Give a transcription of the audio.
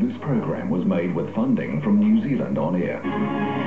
This program was made with funding from New Zealand On Air.